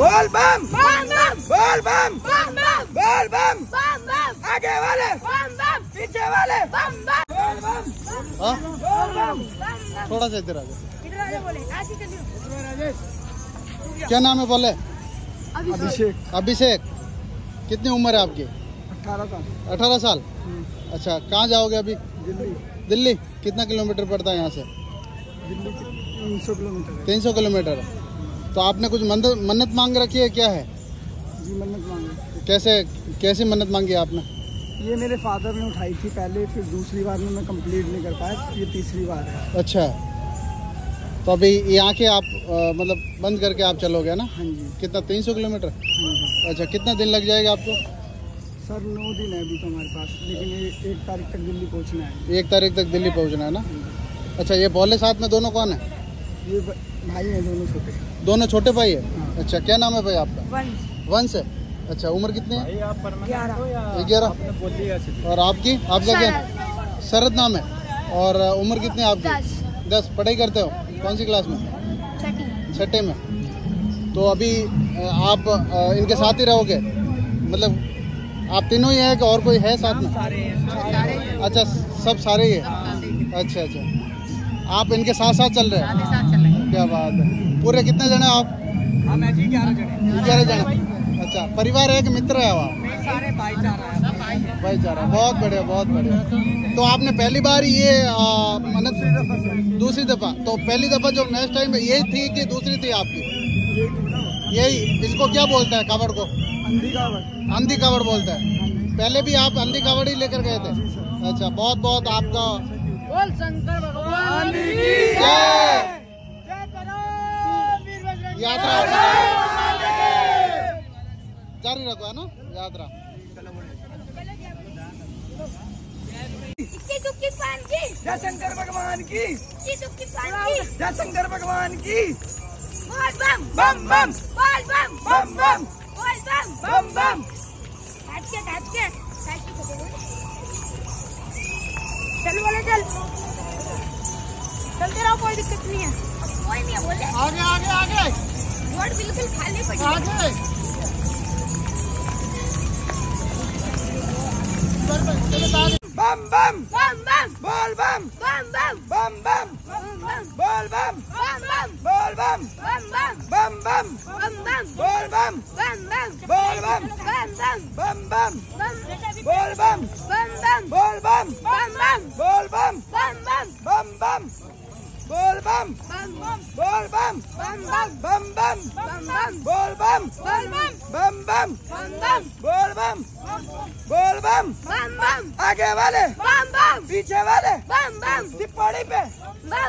बोल बम। बम बम। बोल बम। बम बम। बोल बम। बम बम। आगे वाले। बम बम। पीछे वाले। बम बम। बोल बम। हाँ? बोल बम। थोड़ा सा इधर आ जाओ इधर आ जा बोले। ऐसे चलियो क्या नाम है बोले? अभिषेक। अभिषेक। कितनी उम्र है आपकी? अठारह साल। अठारह साल? अच्छा कहाँ जाओगे अभी? दिल्ली। दिल्ली? कितना किलोमीटर पड़ता है यहाँ से? दिल्ली तीन सौ किलोमीटर तीन सौ किलोमीटर। तो आपने कुछ मन्नत मन्नत मांग रखी है क्या है? जी मन्नत मांगी। कैसे कैसी मन्नत मांगी आपने? ये मेरे फादर ने उठाई थी पहले फिर दूसरी बार में मैं कंप्लीट नहीं कर पाया ये तीसरी बार है। अच्छा। तो अभी ये आके आप मतलब बंद करके आप चलोगे ना? हाँ जी। कितना तीन सौ किलोमीटर? हाँ अच्छा कितना दिन लग जाएगा आपको? सर नौ दिन है अभी तो हमारे पास लेकिन एक तारीख तक दिल्ली पहुँचना है। एक तारीख तक दिल्ली पहुँचना है ना? अच्छा ये बोले साथ में दोनों कौन है? ये भाई हैं दोनों छोटे। दोनों छोटे भाई है? हाँ। अच्छा क्या नाम है भाई आपका? वंश। वंश है? अच्छा उम्र कितनी है? ग्यारह। ग्यारह? और आपकी? आपका क्या? शरद। नाम है? और उम्र कितनी है आपकी? दस। दस। पढ़ाई करते हो? कौन सी क्लास में? छठे। में। तो अभी आप इनके साथ ही रहोगे? मतलब आप तीनों ही हैं कि और कोई है साथ में? अच्छा सब सारे ही है? अच्छा अच्छा। आप इनके साथ साथ चल रहे हैं। क्या बात है। पूरे कितने जने आप? हाँ मैं जी ग्यारह जने। ग्यारह जने। अच्छा परिवार है कि मित्र है वहाँ सारे भाईचारा है। भाईचारा बहुत बढ़िया बहुत बढ़िया। तो आपने पहली बार ये मन्नत दूसरी दफ़ा तो पहली दफ़ा जो नेक्स्ट टाइम यही थी कि दूसरी थी आपकी? यही इसको क्या बोलता है कावड़ को? अंधी कावड़। अंधी कावड़ बोलता है। पहले भी आप अंधी कावड़ ही लेकर गए थे? अच्छा बहुत बहुत आपका बोल शंकर भगवान की जय। यात्रा। जारी रखो है ना? यात्रा। इक्की दुक्की पान की। जय शंकर भगवान की। इक्की दुक्की पान की। जय शंकर भगवान की। बोल बम। बम बम। बोल बम। बम बम। बम। बम के चलो। चल बोले चल। चलते रहो कोई दिक्कत नहीं है। कोई नहीं है बोले। आगे आगे आगे। बिल्कुल खाली पड़ी बम बम बम बम बोल बम बम बम बम बम बोल बम बम बम बोल बम बम बम बम बम बोल बम बम बम बोल बम बम बम बोल बम बम बम बोल बम बम बम बोल बम बम बम बम बम बोल बम बम बम बोल बम बम बम बम बम बम बम बोल बम बम बम बम बम बम बम बोल बम बोल बम बम बम आगे वाले बम बम पीछे वाले बम बम सिपाही पे बम